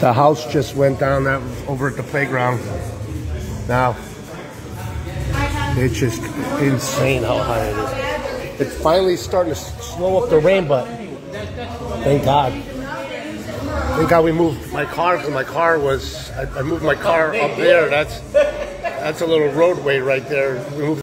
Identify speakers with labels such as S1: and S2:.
S1: The house just went down that over at the playground. Now, it's just insane how high it is. It's finally starting to slow up the rain, but thank God. Thank God we moved my car because my car was, I, I moved my car up there. That's, that's a little roadway right there.